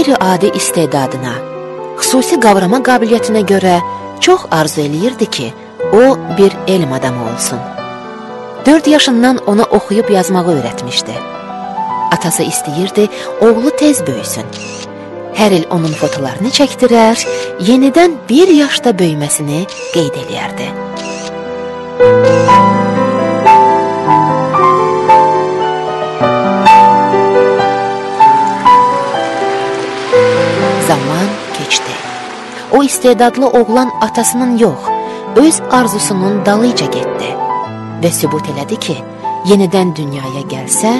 qeyri-adi istedadına, xüsusi qavrama qabiliyyətinə görə çox arzu eləyirdi ki, o bir elm adamı olsun. 4 yaşından ona oxuyub yazmağı öyrətmişdi. Atası istəyirdi, oğlu tez böyüsün. Hər il onun fotolarını çəkdirər, yenidən bir yaşda böyüməsini qeyd eləyərdi. Zaman O istedadlı oğlan atasının yox, öz arzusunun dalıyca getdi və sübut elədi ki, yenidən dünyaya gəlsə,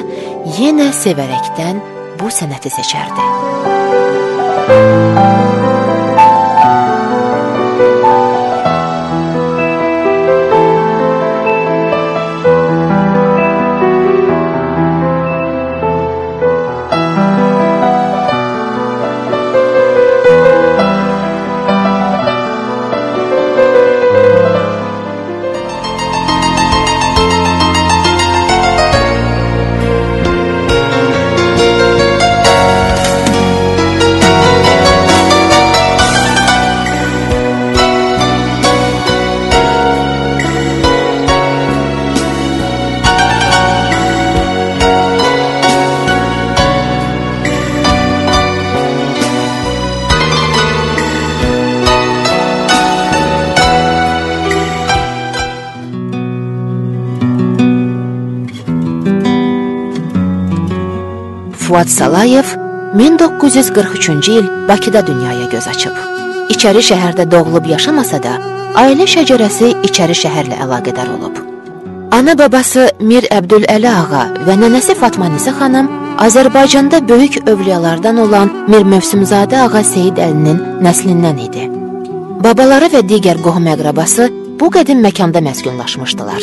yenə sevərəkdən bu sənəti seçərdi. Fuad Salayev 1943-cü il Bakıda dünyaya göz açıb. İçəri şəhərdə doğulub yaşamasa da, ailə şəcərəsi içəri şəhərlə əlaqədar olub. Ana babası Mir Əbdüləli ağa və nənəsi Fatma Nisa xanım Azərbaycanda böyük övliyalardan olan Mir Mövsümzadə ağa Seyid Əlinin nəslindən idi. Babaları və digər qohum əqrabası bu qədim məkanda məskunlaşmışdılar.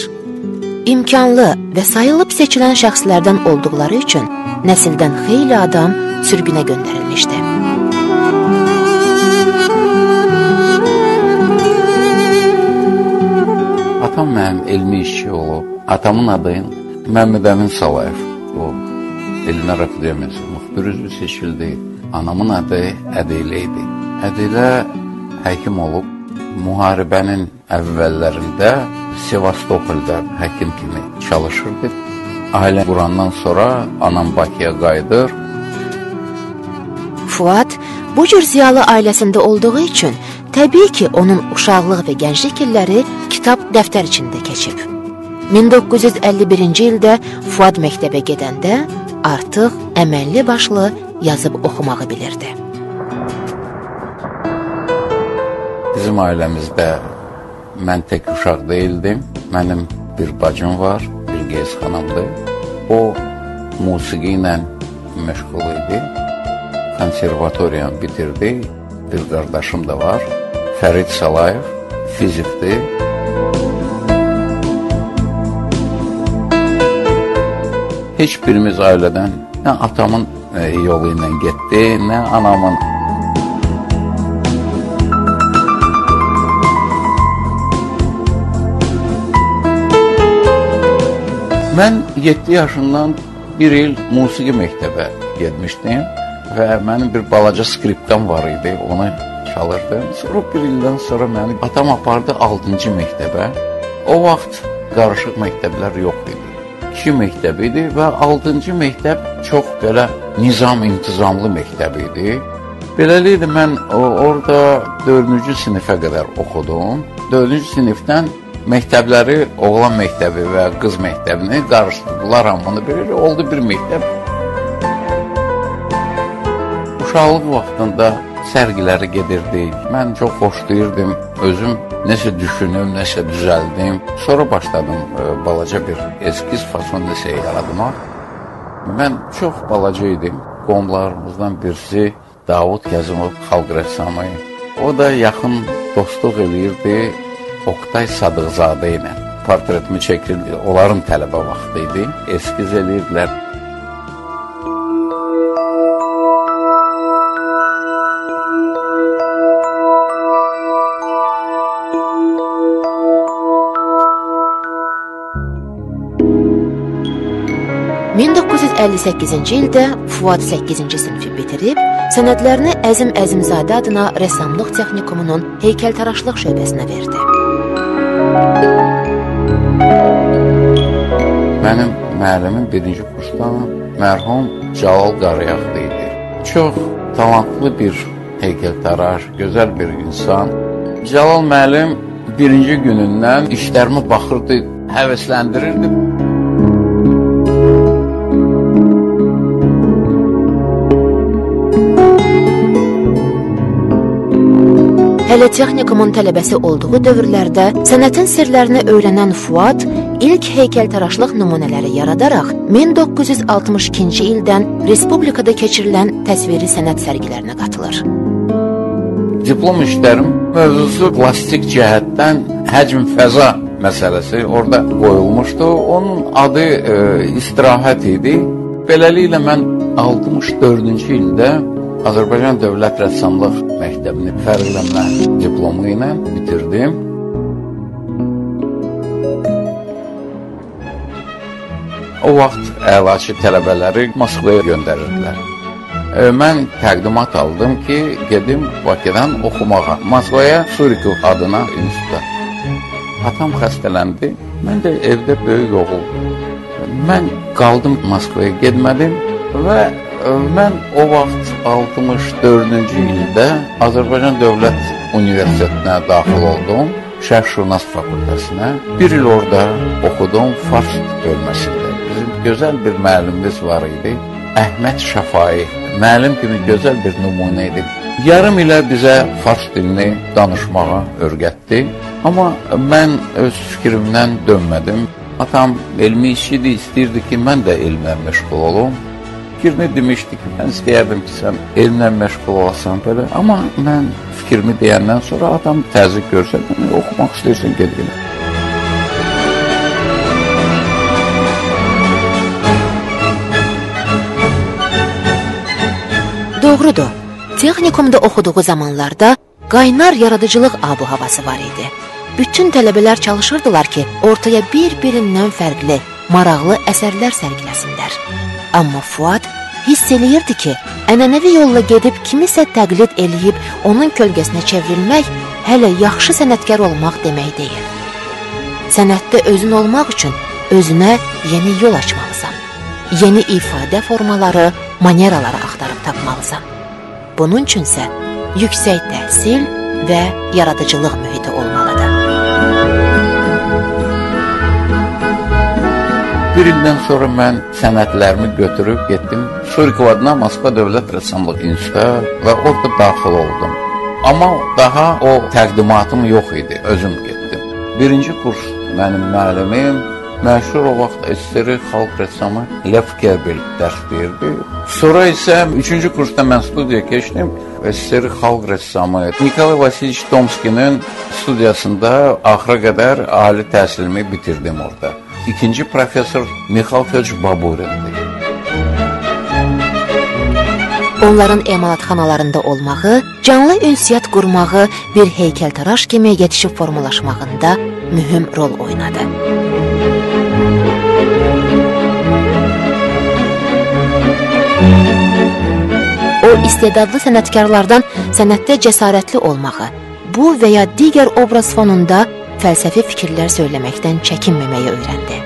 İmkanlı və sayılıb seçilən şəxslərdən olduqları üçün nəsildən xeyli adam sürgünə göndərilmişdi. Atam mənim elmi işçi olub. Atamın adı Məmməd Əmin Salayev. O Elmlər Akademiyası müxbir üzvü seçildi. Anamın adı Ədilə idi. Ədilə həkim olub. Müharibənin əvvəllərində Sevastopolda həkim kimi çalışırdı. Ailə qurandan sonra anam Bakıya qayıdır. Fuad bu cür ziyalı ailəsində olduğu üçün təbii ki, onun uşaqlıq və gənclik illəri kitab dəftər içində keçib. 1951-ci ildə Fuad məktəbə gedəndə artıq əməlli başlı yazıb oxumağı bilirdi. Bizim ailəmizdə mən tək uşaq deyildim. Mənim bir bacım var, Bilqeyis xanımdır. O musiqi ilə məşğul idi. Konservatoriyanı bitirdi. Bir qardaşım da var. Fərid Salayev fizikdir. Heç birimiz ailədən nə atamın e, yolu ilə getdi, nə anamın Mən 7 yaşından bir il musiqi məktəbə getmişdim və mənim bir balaca skriptam var idi, onu çalırdım. Sonra bir ildən sonra məni atam apardı 6-cı məktəbə. O vaxt qarışıq məktəblər yox idi. İki məktəb idi və 6-cı məktəb çox belə nizam intizamlı məktəb idi. Beləliklə mən orada 4-cü sinifə qədər oxudum. 4-cü sinifdən məktəbləri, oğlan məktəbi və qız məktəbini qarışdırdılar hamını belə oldu bir məktəb. Uşaqlıq vaxtında sərgiləri gedirdik. Mən çox xoşlayırdım. Özüm nəsə düşünüm, nəsə düzəldim. Sonra başladım e, balaca bir eskiz fason nəsə yaratmaq. Mən çox balaca idim. Qonlarımızdan birisi Davud Gəzimov xalq rəssamı. O da yaxın dostluq eləyirdi. Oktay Sadıqzadə ilə portretimi çəkirdi. Onların tələbə vaxtı idi. Eskiz edirdilər. ...1958-ci ildə Fuad 8-ci sinifi bitirib Sənədlərini Əzim Əzimzadə adına rəssamlıq texnikumunun heykəltaraşlıq şöbəsinə verdi. Mənim müəllimim birinci kursdan mərhum Cəlal Qarayaqlı idi. Çox talantlı bir heykəltaraş, gözəl bir insan. Cəlal müəllim birinci günündən işlərimə baxırdı, həvəsləndirirdi. Hələ texnikumun tələbəsi olduğu dövrlərdə sənətin sirlərini öyrənən Fuad ilk heykəltaraşlıq nümunələri yaradaraq 1962-ci ildən respublikada keçirilən təsviri sənət sərgilərinə qatılır. Diplom işlərim mövzusu plastik cəhətdən həcm fəza məsələsi orada qoyulmuşdu. Onun adı e, istirahət idi. Beləliklə mən 64-cü ildə Azərbaycan Dövlət Rəssamlıq Məktəbini fərqlənmə diplomu ilə bitirdim. O vaxt əlaçı tələbələri Moskvaya göndərirdilər. E, mən təqdimat aldım ki, gedim Bakıdan oxumağa. Moskvaya Surikov adına instituta. Atam xəstələndi. Mən də evdə böyük oğul. Mən qaldım Moskvaya getmədim və Mən o vaxt 64-cü ildə Azərbaycan Dövlət Universitetinə daxil oldum, Şərq Şurnas fakültəsinə. Bir il orada oxudum Fars bölməsində. Bizim gözəl bir müəllimimiz var idi, Əhməd Şəfai. Müəllim kimi gözəl bir nümunə idi. Yarım ilə bizə fars dilini danışmağa öyrətdi. Amma mən öz fikrimdən dönmədim. Atam elmi işçidir, istəyirdi ki, mən də elmlə məşğul olum fikrini demişdi ki, mən istəyərdim ki, sən elmlə məşğul olasan belə. Amma mən fikrimi deyəndən sonra adam təzyiq görsə, mən oxumaq istəyirsən, ged elə. Doğrudur. Texnikumda oxuduğu zamanlarda qaynar yaradıcılıq abu-havası var idi. Bütün tələbələr çalışırdılar ki, ortaya bir-birindən fərqli, maraqlı əsərlər sərgiləsinlər. Amma Fuad hiss eləyirdi ki, ənənəvi yolla gedib kimisə təqlid eləyib onun kölgəsinə çevrilmək hələ yaxşı sənətkar olmaq demək deyil. Sənətdə özün olmaq üçün özünə yeni yol açmalısan. Yeni ifadə formaları, maneraları axtarıb tapmalısan. Bunun üçünsə yüksək təhsil və yaradıcılıq mühiti Bir ildən sonra mən sənədlərimi götürüb getdim Surikov adına Moskva Dövlət Rəssamlıq İnstitutuna və orada daxil oldum. Amma daha o təqdimatım yox idi, özüm getdim. Birinci kurs mənim müəllimim məşhur o vaxt SSR xalq rəssamı Lev Kerbel dərs verdi. Sonra isə 3-cü kursda mən studiya keçdim. SSR xalq rəssamı Nikolay Vasiliç Tomskinin studiyasında axıra qədər ali təhsilimi bitirdim orada ikinci professor Mixail Fyodorovich Baburindir. Onların emalatxanalarında olmağı, canlı ünsiyyət qurmağı bir heykəltaraş kimi yetişib formalaşmağında mühüm rol oynadı. O istedadlı sənətkarlardan sənətdə cəsarətli olmağı, bu və ya digər obraz fonunda fəlsəfi fikirlər söyləməkdən çəkinməməyi öyrəndi.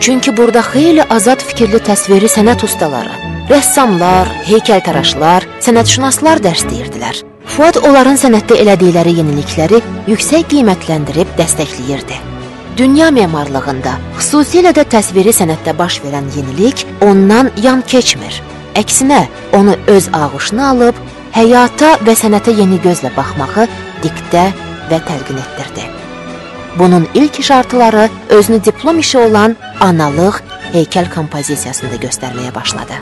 Çünki burada xeyli azad fikirli təsviri sənət ustaları, rəssamlar, heykəltaraşlar, sənətşünaslar dərs deyirdilər. Fuad onların sənətdə elədikləri yenilikləri yüksək qiymətləndirib dəstəkləyirdi. Dünya memarlığında, xüsusilə də təsviri sənətdə baş verən yenilik ondan yan keçmir. Əksinə, onu öz ağuşuna alıb həyata və sənətə yeni gözlə baxmağı diktə və təlqin etdirdi. Bunun ilk işartıları özünü diplom işi olan analıq heykəl kompozisiyasında göstərməyə başladı.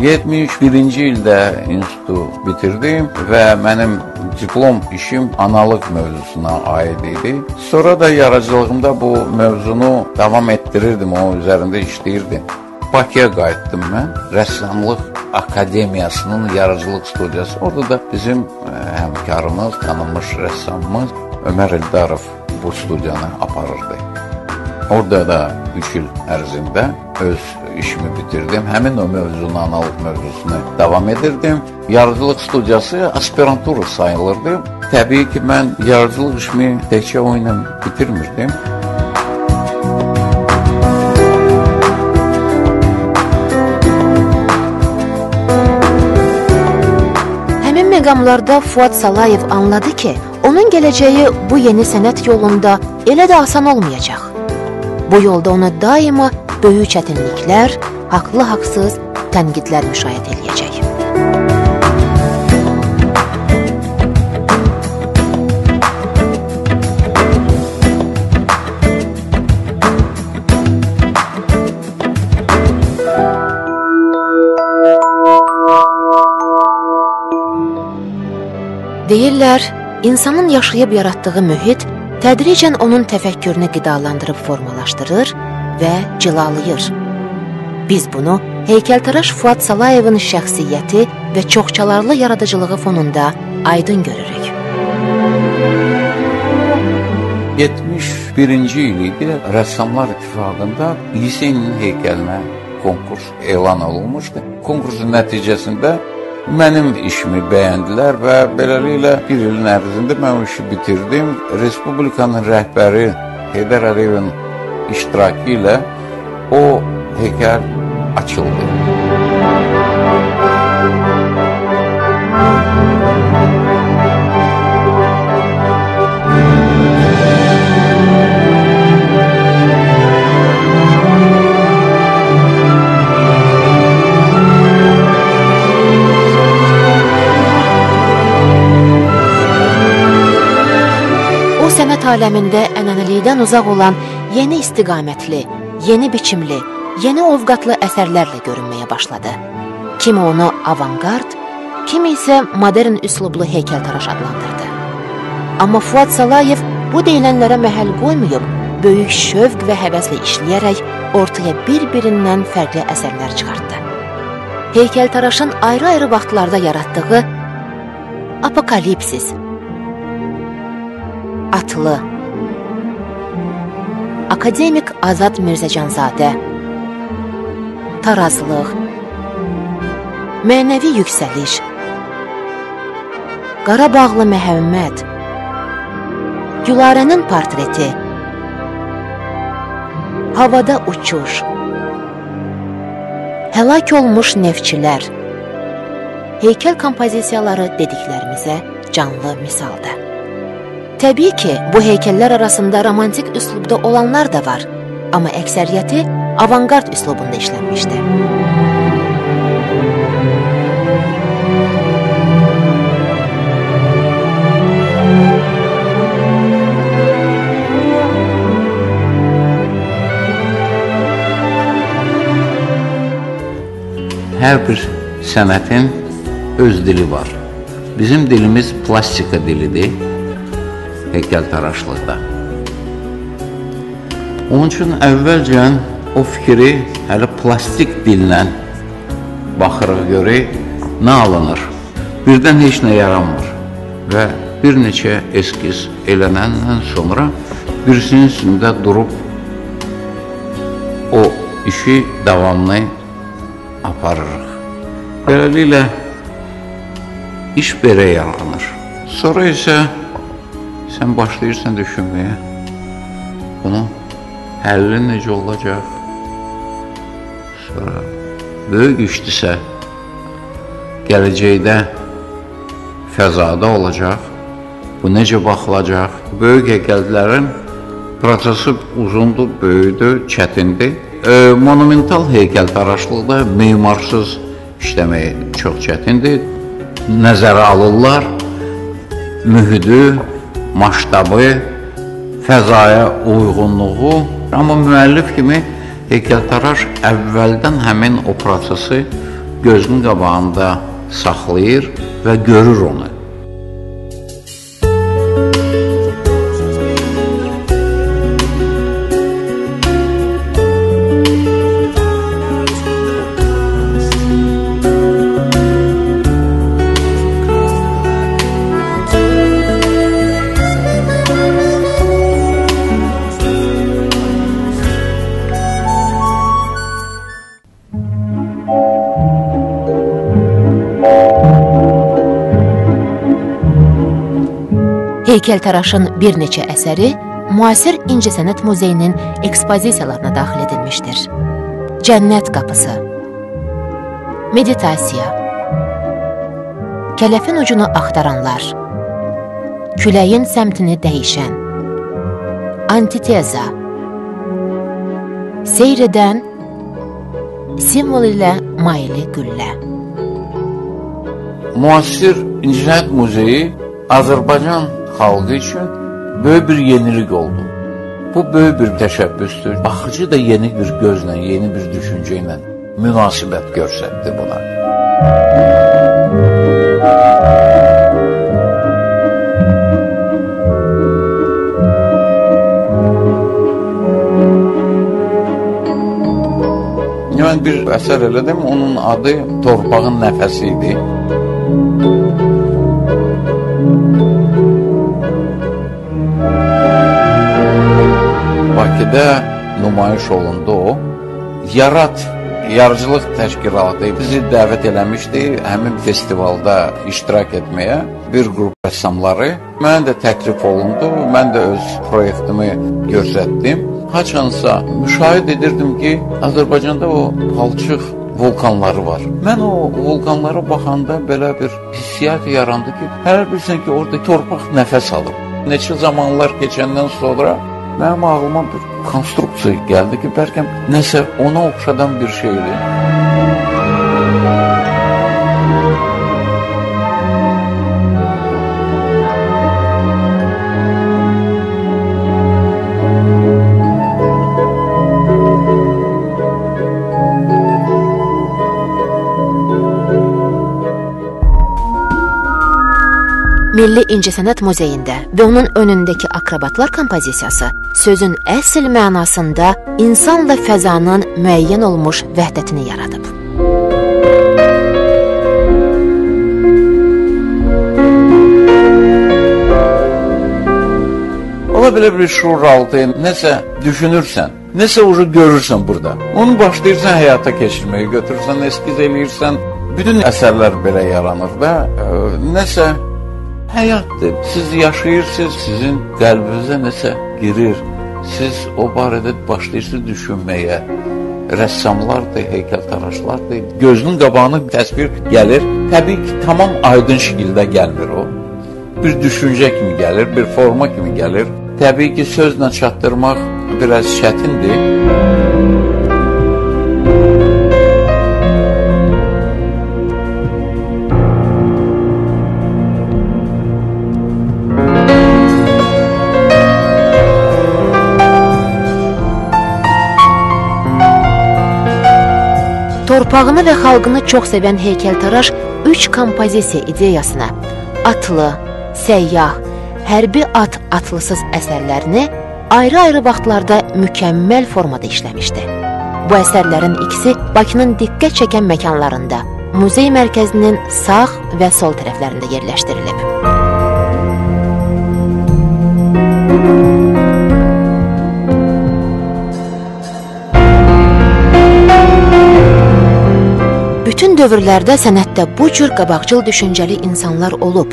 71-ci ildə institutu bitirdim və mənim diplom işim analıq mövzusuna aid idi. Sonra da yaradıcılığımda bu mövzunu davam etdirirdim, o üzərində işləyirdim. Bakıya qayıtdım mən. Rəssamlıq Akademiyasının yaradıcılıq studiyası. Orada da bizim e, həmkarımız, tanınmış rəssamımız Ömər Eldarov bu studiyanı aparırdı. Orada da 3 il ərzində öz işimi bitirdim. Həmin o mövzunu, analıq mövzusunu davam edirdim. Yaradıcılıq studiyası aspirantura sayılırdı. Təbii ki, mən yaradıcılıq işimi təkcə o ilə bitirmirdim. Məqamlarda Fuad Salayev anladı ki, onun gələcəyi bu yeni sənət yolunda elə də asan olmayacaq. Bu yolda onu daima böyük çətinliklər, haqlı-haqsız tənqidlər müşahidə eləyəcək. Deyirlər, insanın yaşayıb yaratdığı mühit tədricən onun təfəkkürünü qidalandırıb formalaşdırır və cilalayır. Biz bunu heykəltaraş Fuad Salayevin şəxsiyyəti və çoxçalarlı yaradıcılığı fonunda aydın görürük. 71-ci il idi Rəssamlar İttifaqında Yeseninin heykəlinə konkurs elan olunmuşdu. Konkursun nəticəsində mənim işimi bəyəndilər və beləliklə bir ilin ərzində mən o işi bitirdim. Respublikanın rəhbəri Heydər Əliyevin iştirakı ilə o heykəl açıldı. Sənət aləmində ənənəlikdən uzaq olan yeni istiqamətli, yeni biçimli, yeni ovqatlı əsərlərlə görünməyə başladı. Kimi onu avangard, kimi isə modern üslublu heykəltaraş adlandırdı. Amma Fuad Salayev bu deyilənlərə məhəl qoymayıb, böyük şövq və həvəslə işləyərək ortaya bir-birindən fərqli əsərlər çıxartdı. Heykəltaraşın ayrı-ayrı vaxtlarda yaratdığı Apokalipsis, Atlı, Akademik Azad Mirzəcanzadə, Tarazlıq, Mənəvi yüksəliş, Qarabağlı Məhəmməd, Gülarənin portreti, Havada uçuş, Həlak olmuş neftçilər, heykəl kompozisiyaları dediklərimizə canlı misaldır. Təbii ki, bu heykəllər arasında romantik üslubda olanlar da var, amma əksəriyyəti avangard üslubunda işlənmişdi. Hər bir sənətin öz dili var. Bizim dilimiz plastika dilidir, heykəltaraşlıqda. Onun üçün əvvəlcən o fikri hələ plastik dillə baxırıq görək, nə alınır. Birdən heç nə yaranmır və bir neçə eskiz elənəndən sonra birisinin üstündə durub o işi davamlı aparırıq. Beləliklə iş belə yaranır. Sonra isə sən başlayırsan düşünməyə. Bunu həlli necə olacaq? Sonra böyük işdirsə gələcəkdə fəzada olacaq. Bu necə baxılacaq? Böyük heykəllərin prosesi uzundur, böyükdür, çətindir. E, monumental heykəltaraşlıqda memarsız işləmək çox çətindir. Nəzərə alırlar mühidi, maştabı, fəzaya uyğunluğu. Amma müəllif kimi heykəltaraş əvvəldən həmin o prosesi gözünün qabağında saxlayır və görür onu. Heykəltaraşın bir neçə əsəri müasir İncəsənət Muzeyinin ekspozisiyalarına daxil edilmişdir. Cənnət qapısı. Meditasiya Kələfin ucunu axtaranlar. Küləyin səmtini dəyişən. Antiteza. Seyr edən Simvol ilə mayili güllə. Müasir İncəsənət Muzeyi Azərbaycan xalqı üçün böyük bir yenilik oldu. Bu böyük bir təşəbbüsdür. Baxıcı da yeni bir gözlə, yeni bir düşüncə ilə münasibət göstərdi buna. Mən bir əsər elədim, onun adı Torpağın nəfəsi idi. Bakıda nümayiş olundu o. Yarat Yaradıcılıq Təşkilatı bizi dəvət eləmişdi həmin festivalda iştirak etməyə. Bir qrup rəssamları. Mən də təklif olundu. Mən də öz proyektimi göstərdim. Haçansa müşahidə edirdim ki, Azərbaycanda o palçıq vulkanları var. Mən o vulkanlara baxanda belə bir hissiyat yarandı ki, hər bilirsən ki, orada torpaq nəfəs alır. Neçə zamanlar keçəndən sonra Mənim ağlıma bir konstruksiya gəldi ki, bəlkə nəsə ona oxşadan bir şeydir. Milli İncəsənət Muzeyində və onun önündəki akrobatlar kompozisiyası sözün əsl mənasında insanla fəzanın müəyyən olmuş vəhdətini yaradıb. Ola belə bir şuur altı, nəsə düşünürsən, nəsə ucu görürsən burada. Onu başlayırsan həyata keçirməyə, götürürsən, eskiz eləyirsən. Bütün əsərlər belə yaranır və ə, nəsə həyatdır. Siz yaşayırsınız, sizin qəlbinizə nəsə girir. Siz o barədə başlayırsınız düşünməyə. Rəssamlardır, heykəltaraşlardır. Gözünün qabağına təsvir gəlir. Təbii ki, tamam aydın şəkildə gəlmir o. Bir düşüncə kimi gəlir, bir forma kimi gəlir. Təbii ki, sözlə çatdırmaq biraz çətindir. Torpağını və xalqını çox sevən heykəltaraş üç kompozisiya ideyasına atlı, səyyah, hərbi at atlısız əsərlərini ayrı-ayrı vaxtlarda mükəmməl formada işləmişdi. Bu əsərlərin ikisi Bakının diqqət çəkən məkanlarında, muzey mərkəzinin sağ və sol tərəflərində yerləşdirilib. Bütün dövrlərdə sənətdə bu cür qabaqcıl düşüncəli insanlar olub.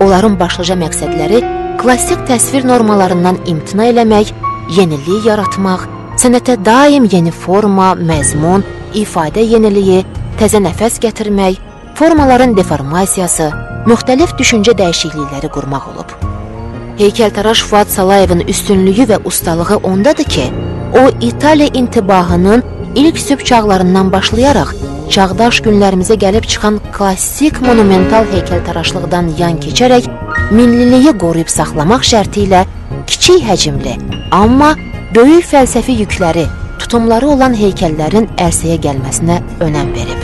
Onların başlıca məqsədləri klassik təsvir normalarından imtina eləmək, yenilik yaratmaq, sənətə daim yeni forma, məzmun, ifadə yeniliyi, təzə nəfəs gətirmək, formaların deformasiyası, müxtəlif düşüncə dəyişiklikləri qurmaq olub. Heykəltaraş Fuad Salayevin üstünlüyü və ustalığı ondadır ki, o İtaliya intibahının ilk sübh çağlarından başlayaraq çağdaş günlərimizə gəlib çıxan klassik monumental heykəltaraşlıqdan yan keçərək milliliyi qoruyub saxlamaq şərti ilə kiçik həcmli, amma böyük fəlsəfi yükləri, tutumları olan heykəllərin ərsəyə gəlməsinə önəm verib.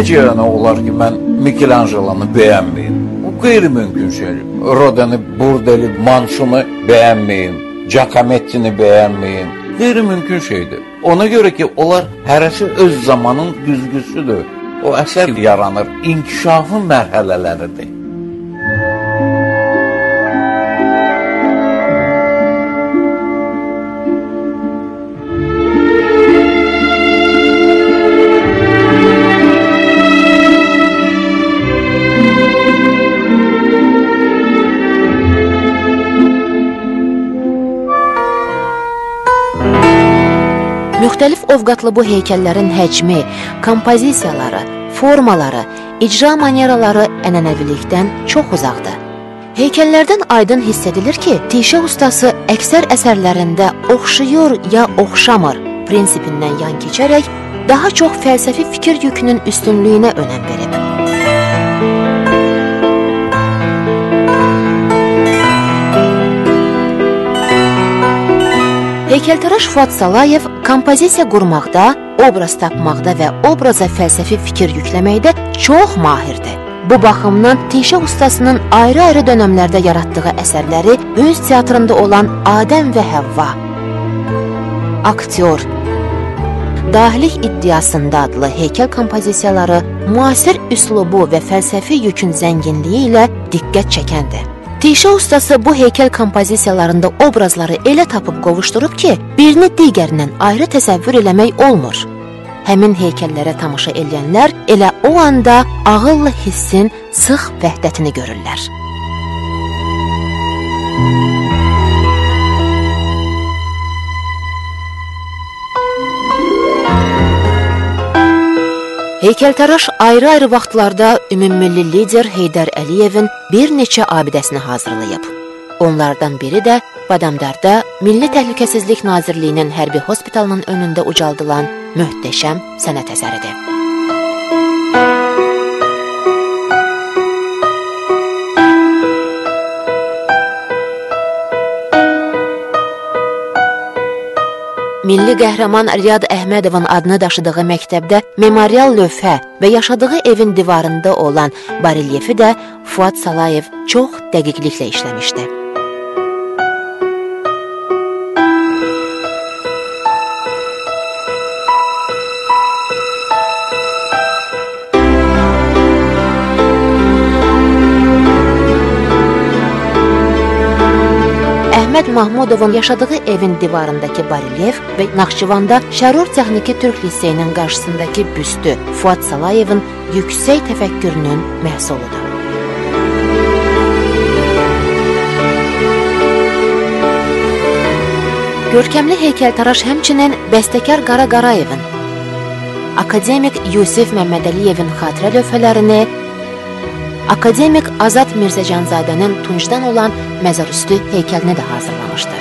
Necə yəni olar ki, mən Michelangelo-nu bəyənməyim? Bu qeyri-mümkün şeydir. Rodeni, Burdeli, Mansunu bəyənməyim, Giacomettini bəyənməyim. Qeyri-mümkün şeydir. Ona görə ki, onlar hərəsi öz zamanın güzgüsüdür. o əsər yaranır. İnkişafın mərhələləridir. Müxtəlif ovqatlı bu heykəllərin həcmi, kompozisiyaları, formaları, icra manyeraları ənənəvilikdən çox uzaqdır. Heykəllərdən aydın hiss edilir ki, tişə ustası əksər əsərlərində oxşuyur ya oxşamır prinsipindən yan keçərək daha çox fəlsəfi fikir yükünün üstünlüyünə önəm verib. Heykəltaraş Fuad Salayev kompozisiya qurmaqda, obraz tapmaqda və obraza fəlsəfi fikir yükləməkdə çox mahirdir. Bu baxımdan Tişə ustasının ayrı-ayrı dövrlərdə yaratdığı əsərləri öz teatrında olan Adəm və Həvva, Aktyor, Dahilik iddiasında adlı heykəl kompozisiyaları müasir üslubu və fəlsəfi yükün zənginliyi ilə diqqət çəkəndir. Tişə ustası bu heykəl kompozisiyalarında obrazları elə tapıb qovuşdurub ki, birini digərindən ayrı təsəvvür eləmək olmur. Həmin heykəllərə tamaşa edənlər elə o anda ağılla hissin sıx vəhdətini görürlər. Heykəltaraş ayrı-ayrı vaxtlarda ümummilli lider Heydər Əliyevin bir neçə abidəsini hazırlayıb. Onlardan biri də Badamdarda Milli Təhlükəsizlik Nazirliyinin hərbi hospitalının önündə ucaldılan möhtəşəm sənət əsəridir. Milli qəhrəman Riyad Əhmədovun adını daşıdığı məktəbdə memorial lövhə və yaşadığı evin divarında olan barelyefi də Fuad Salayev çox dəqiqliklə işləmişdi. Mahmudovun yaşadığı evin divarındakı barelyef və Naxçıvanda Şərur Texniki Türk Liseyinin qarşısındakı büstü Fuad Salayevin yüksək təfəkkürünün məhsuludur. Görkəmli heykəltaraş həmçinin bəstəkar Qara Qarayevin, akademik Yusif Məmmədəliyevin xatirə lövhələrini akademik Azad Mirzəcanzadənin tuncdan olan məzarüstü heykəlini də hazırlamışdır.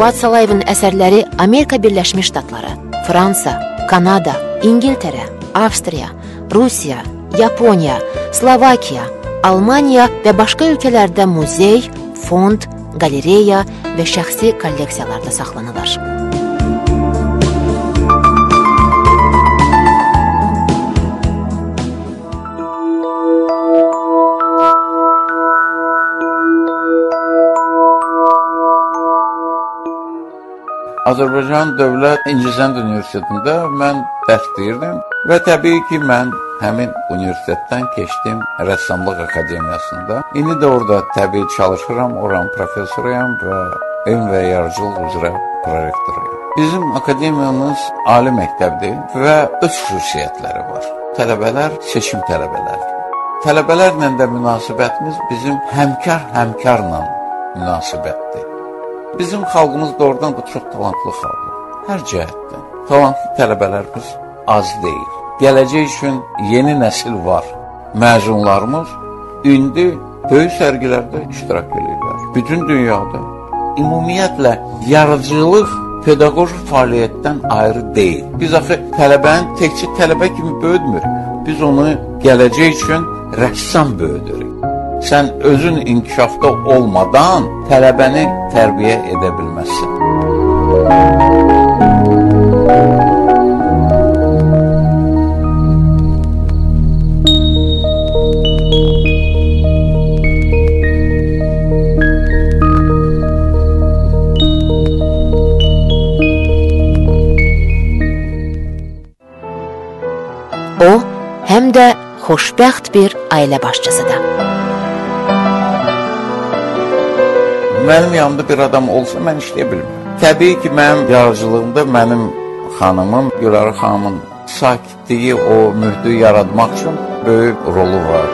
Fuad Salayevin əsərləri Amerika Birləşmiş Ştatları, Fransa, Kanada, İngiltərə, Avstriya, Rusiya, Yaponiya, Slovakiya, Almaniya və başqa ölkələrdə muzey, fond, qalereya və şəxsi kolleksiyalarda saxlanılır. Azərbaycan Dövlət İncəsənd Universitetində mən dərs deyirdim və təbii ki, mən Həmin universitetdən keçdim Rəssamlıq Akademiyasında. İndi də orada təbii çalışıram, oranın professoruyam və elm və yaradıcılıq üzrə prorektoruyam. Bizim akademiyamız ali məktəbdir və öz xüsusiyyətləri var. Tələbələr seçim tələbələri. Tələbələrlə də münasibətimiz bizim həmkar-həmkarla münasibətdir. Bizim xalqımız doğrudan da çox talantlı xalqdır. Hər cəhətdən. Talantlı tələbələrimiz az deyil gələcək üçün yeni nəsil var. Məzunlarımız indi böyük sərgilərdə iştirak edirlər. Bütün dünyada ümumiyyətlə yaradıcılıq pedaqoji fəaliyyətdən ayrı deyil. Biz axı tələbəni təkcə tələbə kimi böyütmür. Biz onu gələcək üçün rəssam böyüdürük. Sən özün inkişafda olmadan tələbəni tərbiyə edə bilməzsən. Də xoşbəxt bir ailə başçısıdır. Mənim yanımda bir adam olsa mən işləyə bilmərəm. Təbii ki, mənim yaradıcılığımda mənim xanımım, Gülarə xanımın sakitliyi, o mühiti yaratmaq üçün böyük rolu var.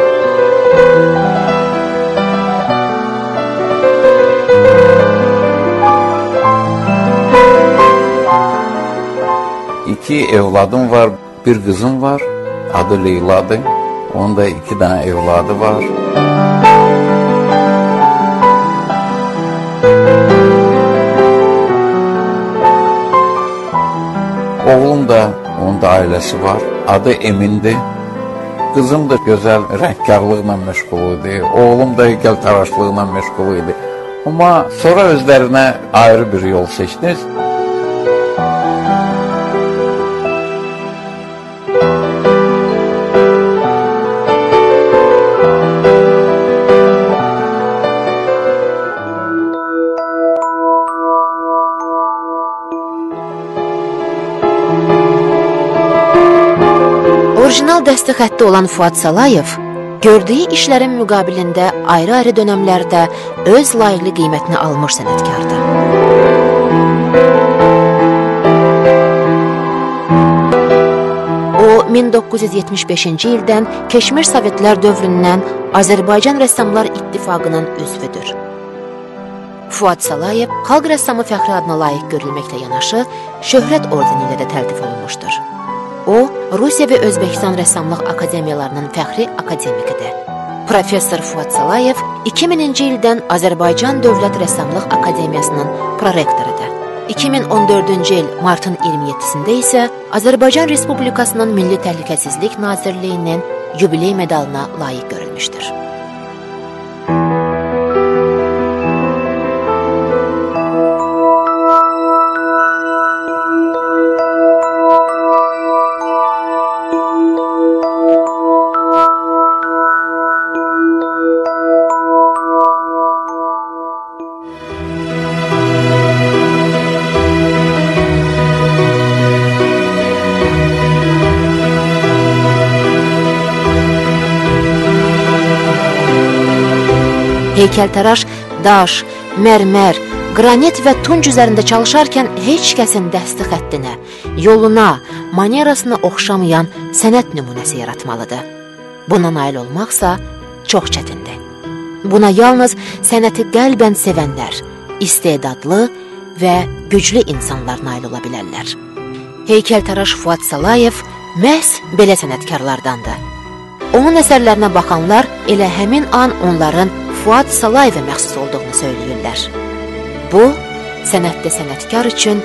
İki evladım var, bir qızım var, adı Leyladır. Onun da iki dənə evladı var. Oğlum da, onun da ailəsi var. Adı Emindir. Qızım da gözəl rəngkarlıqla məşğul idi. Oğlum da heykəltaraşlıqla məşğul idi. Amma sonra özlərinə ayrı bir yol seçdiniz. Dəstə xətti olan Fuad Salayev gördüyü işlərin müqabilində ayrı-ayrı dövrlərdə öz layiqli qiymətini almış sənətkardır. O 1975-ci ildən Keşmir Sovetlər dövründən Azərbaycan Rəssamlar İttifaqının üzvüdür. Fuad Salayev xalq rəssamı fəxri adına layiq görülməklə yanaşı, şöhrət ordeni ilə də təltif olunmuşdur. O, Rusiya və Özbəkistan Rəssamlıq Akademiyalarının fəxri akademikidir. Professor Fuad Salayev 2000-ci ildən Azərbaycan Dövlət Rəssamlıq Akademiyasının prorektorudur. 2014-cü il martın 27-sində isə Azərbaycan Respublikasının Milli Təhlükəsizlik Nazirliyinin yubiley medalına layiq görülmüşdür. Heykəltaraş daş, mərmər, qranit və tunc üzərində çalışarkən heç kəsin dəsti xəttinə, yoluna, manerasına oxşamayan sənət nümunəsi yaratmalıdır. Buna nail olmaqsa çox çətindir. Buna yalnız sənəti qəlbən sevənlər, istedadlı və güclü insanlar nail ola bilərlər. Heykəltaraş Fuad Salayev məhz belə sənətkarlardandır. Onun əsərlərinə baxanlar elə həmin an onların Fuad Salayevə məxsus olduğunu söyləyirlər. Bu, sənətdə sənətkar üçün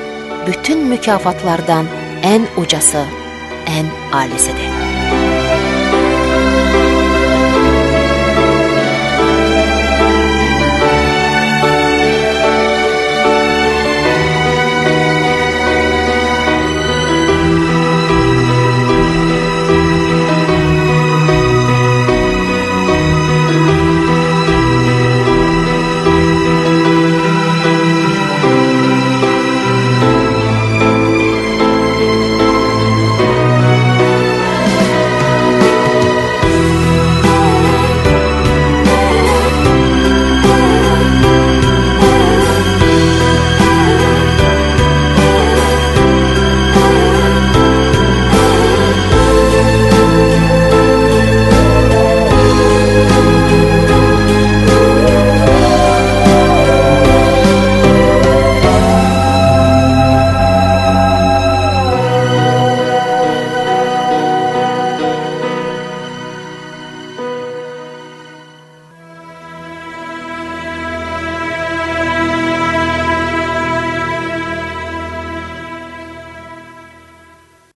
bütün mükafatlardan ən ucası, ən alisidir.